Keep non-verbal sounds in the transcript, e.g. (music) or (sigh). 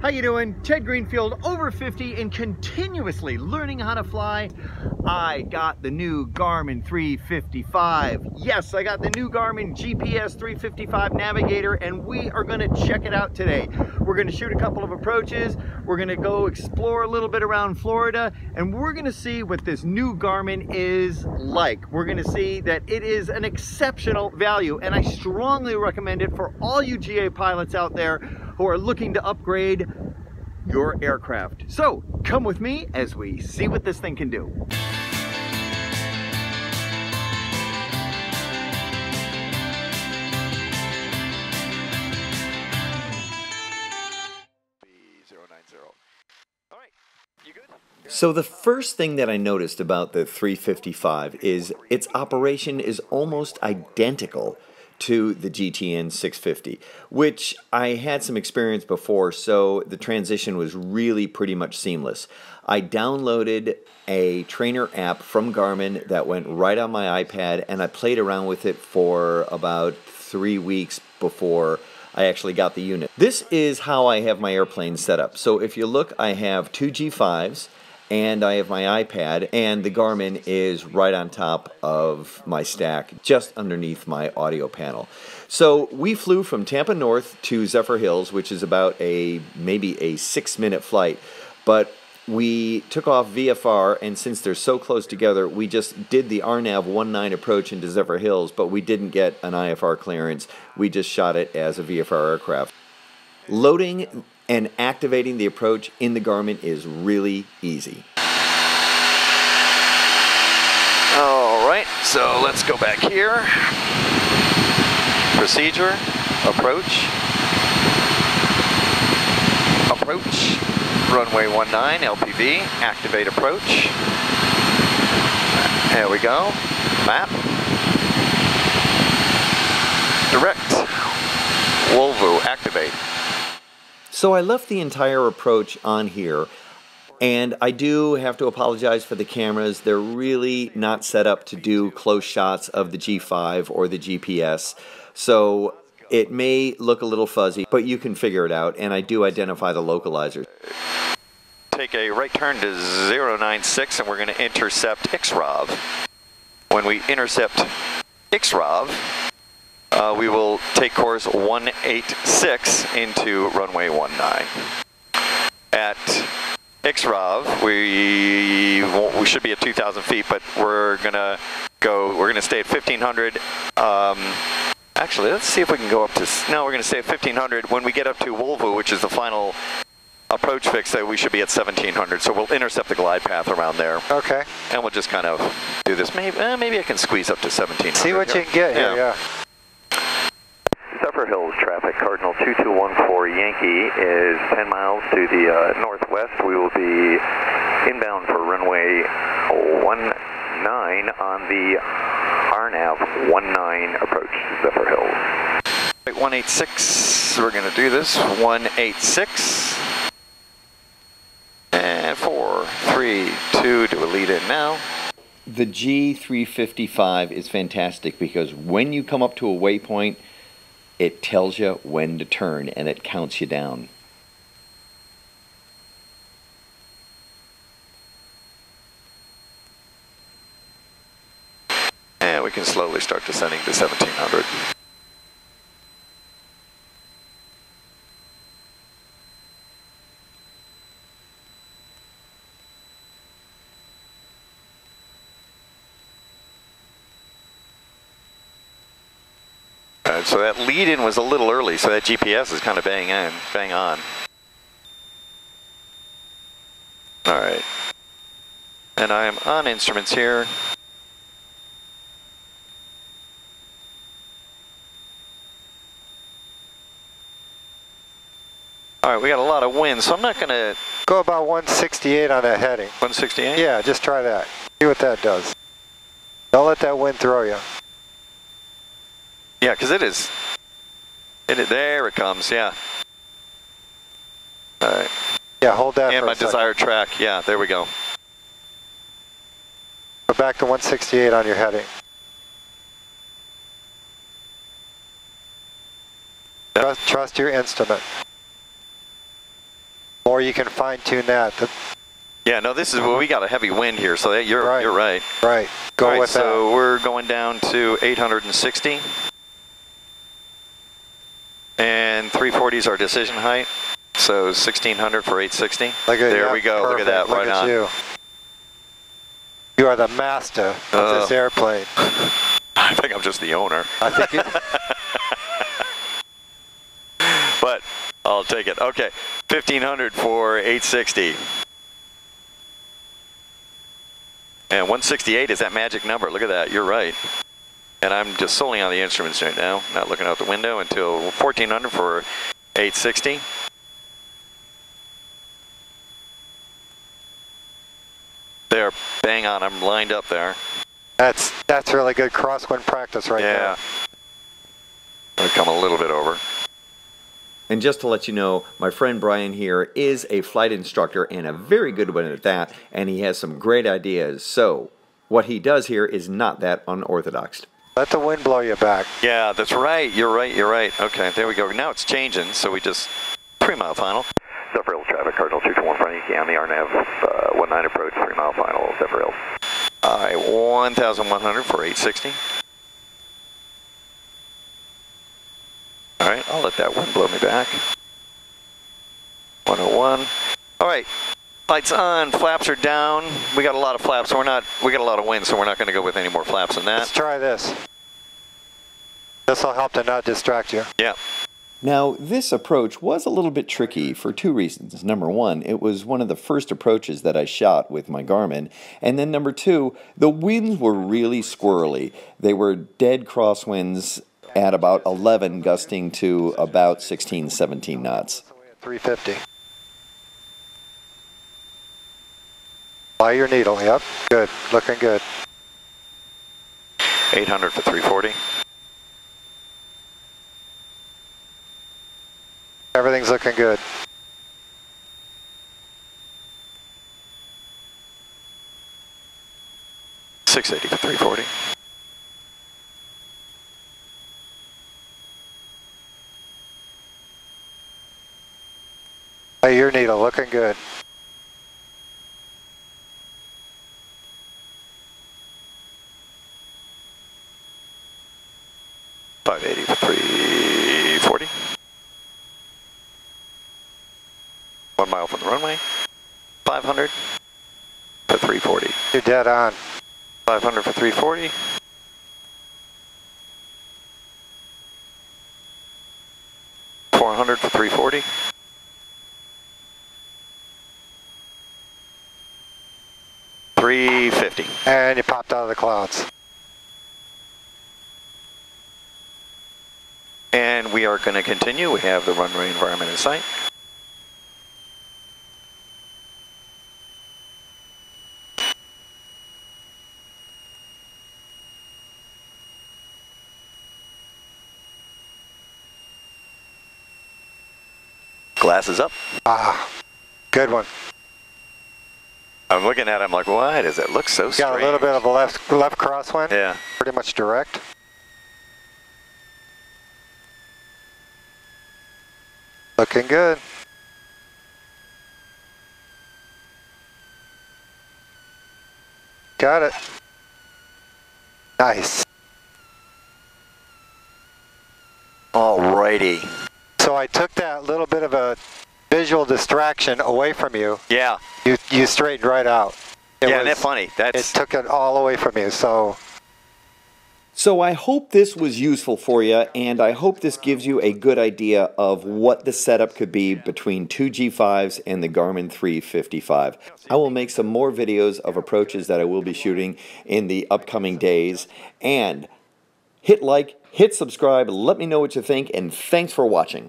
How you doing? Ted Greenfield, over 50 and continuously learning how to fly. I got the new Garmin 355. Yes, I got the new Garmin GPS 355 Navigator and we are gonna check it out today. We're gonna shoot a couple of approaches. We're gonna go explore a little bit around Florida and we're gonna see what this new Garmin is like. We're gonna see that it is an exceptional value and I strongly recommend it for all you GA pilots out there who are looking to upgrade your aircraft. So come with me as we see what this thing can do. So the first thing that I noticed about the 355 is its operation is almost identical to the GTN 650, which I had some experience before, so the transition was really pretty much seamless. I downloaded a trainer app from Garmin that went right on my iPad, and I played around with it for about three weeks before I actually got the unit. This is how I have my airplane set up. So if you look, I have two G5s and I have my iPad, and the Garmin is right on top of my stack, just underneath my audio panel. So we flew from Tampa North to Zephyrhills, which is about a maybe a six minute flight, but we took off VFR, and since they're so close together, we just did the RNAV 19 approach into Zephyrhills, but we didn't get an IFR clearance. We just shot it as a VFR aircraft. Loading and activating the approach in the Garmin is really easy. All right, so let's go back here. Procedure, approach, approach, runway 19, LPV, activate approach. There we go, map. Direct, Volvo, activate. So I left the entire approach on here and I do have to apologize for the cameras. They're really not set up to do close shots of the G5 or the GPS. So it may look a little fuzzy, but you can figure it out. And I do identify the localizer. Take a right turn to 096 and we're going to intercept XROV. When we intercept XROV, uh, we will take course 186 into runway 19. At XROV, we we should be at 2,000 feet, but we're gonna go. We're gonna stay at 1,500. Um, actually, let's see if we can go up to. No, we're gonna stay at 1,500. When we get up to Volvo, which is the final approach fix, that we should be at 1,700. So we'll intercept the glide path around there. Okay. And we'll just kind of do this. Maybe eh, maybe I can squeeze up to 1,700. See what you can get here. yeah. Traffic, Cardinal 2214 Yankee is 10 miles to the uh, northwest. We will be inbound for runway 19 on the RNAV 19 approach to Zephyrhills. 186, we're going to do this. 186. And 4, 3, 2, do a lead in now. The G355 is fantastic because when you come up to a waypoint, it tells you when to turn and it counts you down. And we can slowly start descending to 1700. So that lead in was a little early, so that GPS is kind of bang in, bang on. All right. And I am on instruments here. All right, we got a lot of wind, so I'm not going to... Go about 168 on that heading. 168? Yeah, just try that. See what that does. Don't let that wind throw you. Yeah, because it is. It There it comes. Yeah. All right. Yeah, hold that. And my desired track. Yeah, there we go. Go back to 168 on your heading. Trust, trust your instrument. Or you can fine tune that. The- Yeah, no, this is well, we got a heavy wind here, so that, you're Right. you're right. right. Go right, with so we're going down to 860. And 340 is our decision height. So 1600 for 860. that. At there yeah, we go. Look at that. Look right at on. you. You are the master of Uh. this airplane. (laughs) I think I'm just the owner, I think you, (laughs) but I'll take it. Okay, 1500 for 860. And 168 is that magic number. Look at that. You're right. And I'm just solely on the instruments right now, not looking out the window until 1400 for 860. They're bang on. I'm lined up there. that's that's really good crosswind practice right there. yeah. I'll come a little bit over. And just to let you know, my friend Brian here is a flight instructor and a very good one at that, and he has some great ideas. So, what he does here is not that unorthodox. There. Let the wind blow you back. Yeah, that's right. You're right. You're right. Okay, there we go. Now it's changing, so we just three mile final. Zephyrhills traffic, Cardinal 221 front of you, on the RNAV uh, 19 approach, three mile final, Zephyrhills. All right, 1,100 for 860. All right, I'll let that wind blow me back. 101. All right, lights on, flaps are down. We got a lot of flaps, so we're not, we got a lot of wind, so we're not going to go with any more flaps than that. Let's try this. This will help to not distract you. Yeah. Now, this approach was a little bit tricky for two reasons. Number one, it was one of the first approaches that I shot with my Garmin. And then number two, the winds were really squirrely. They were dead crosswinds at about 11, gusting to about 16, 17 knots. 350. Fly your needle. Yep. Good. Looking good. 800 for 340. Everything's looking good. Six eighty for three forty. Hey, your needle looking good. Five eighty for three forty. One mile from the runway. Five hundred for three forty. You're dead on. Five hundred for three forty. Four hundred for three forty. Three fifty. And you popped out of the clouds. And we are going to continue. We have the runway environment in sight. Glasses up. Ah, good one. I'm looking at it, I'm like, why does it look so strange? Got a little bit of a left left crosswind. Yeah. Pretty much direct. Looking good. Got it. Nice. Alrighty. So I took that little bit of a visual distraction away from you. Yeah. You you straightened right out. It yeah, isn't that was- funny? It took it all away from you. So So I hope this was useful for you, and I hope this gives you a good idea of what the setup could be between two G5s and the Garmin 355. I will make some more videos of approaches that I will be shooting in the upcoming days, and hit like, hit subscribe, let me know what you think, and thanks for watching.